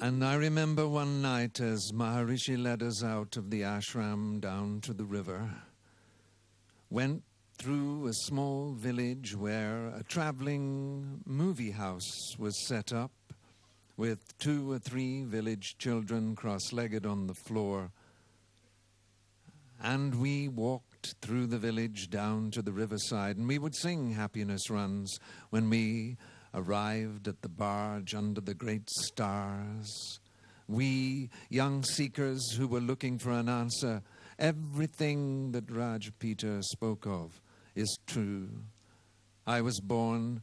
And I remember one night as Maharishi led us out of the ashram down to the river, went through a small village where a traveling movie house was set up with two or three village children cross legged on the floor. And we walked through the village down to the riverside, and we would sing happiness runs when we arrived at the barge under the great stars. We, young seekers who were looking for an answer, everything that Raj Peter spoke of is true. I was born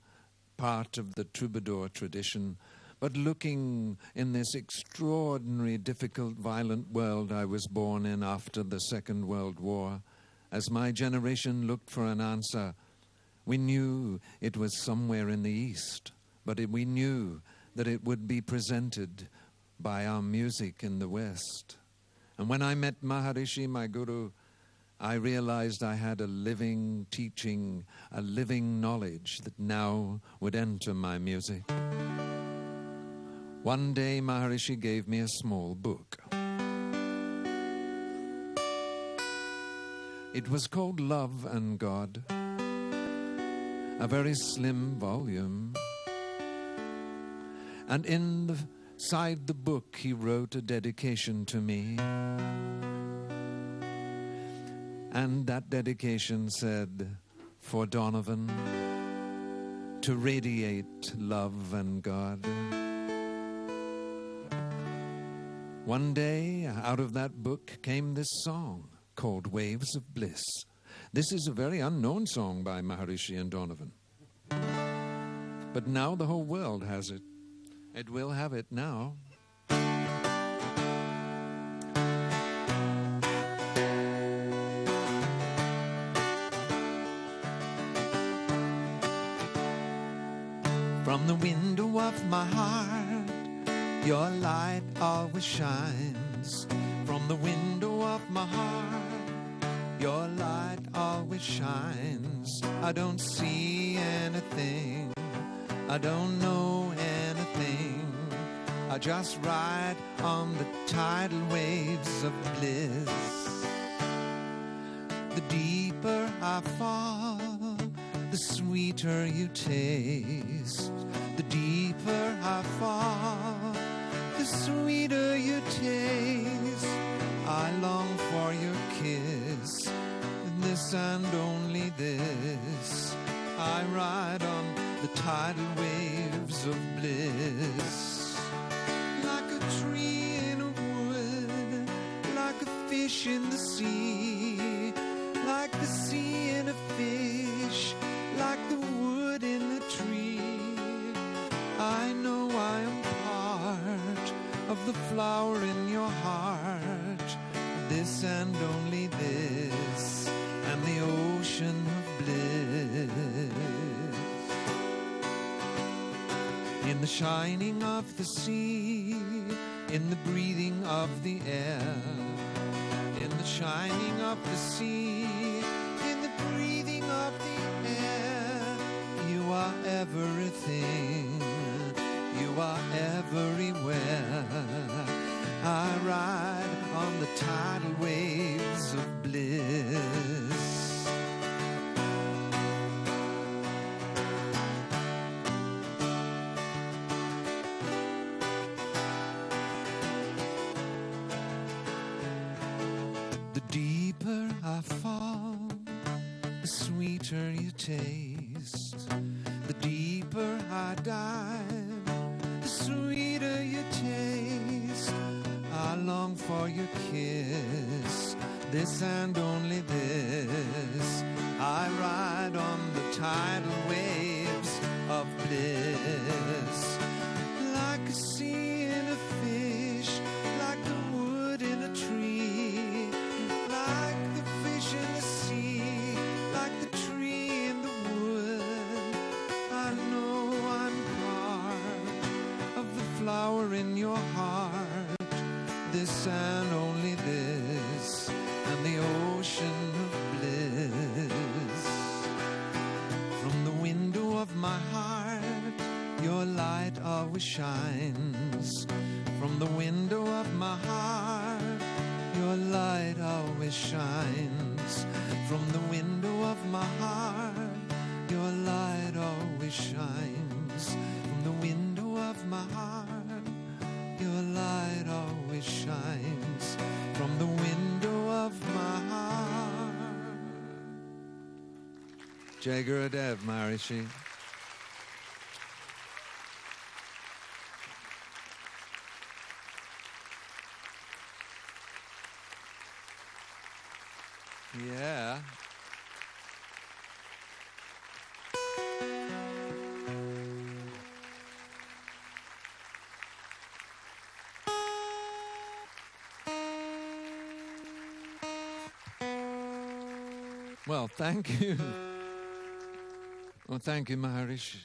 part of the troubadour tradition, but looking in this extraordinary, difficult, violent world I was born in after the Second World War, as my generation looked for an answer, we knew it was somewhere in the East, but it, we knew that it would be presented by our music in the West. And when I met Maharishi, my guru, I realized I had a living teaching, a living knowledge that now would enter my music. One day, Maharishi gave me a small book. It was called Love and God a very slim volume. And inside the book, he wrote a dedication to me. And that dedication said, For Donovan to radiate love and God. One day, out of that book came this song called Waves of Bliss. This is a very unknown song by Maharishi and Donovan. But now the whole world has it. It will have it now. From the window of my heart, your light always shines. From the window of my heart, your light always shines. I don't see anything, I don't know anything. I just ride on the tidal waves of bliss. The deeper I fall, the sweeter you taste. The deeper I fall, the sweeter you taste. I long for your kiss, this and only this. I ride on the tidal waves of bliss. Like a tree in a wood, like a fish in the sea, like the sea in a fish, like the wood in the tree. I know I am part of the flower in and only this, and the ocean of bliss. In the shining of the sea, in the breathing of the air, in the shining of the sea, in the breathing of the air, you are everything, I fall, the sweeter you taste. The deeper I dive, the sweeter you taste. I long for your kiss, this and only this. I ride on the tidal this and only this, and the ocean of bliss. From the window of my heart, your light always shines. From the window of my heart, your light always shines. From the window of my heart, your light. Jai Gurudev, Maharishi. Yeah. Well, thank you. Well, thank you, Maharishi.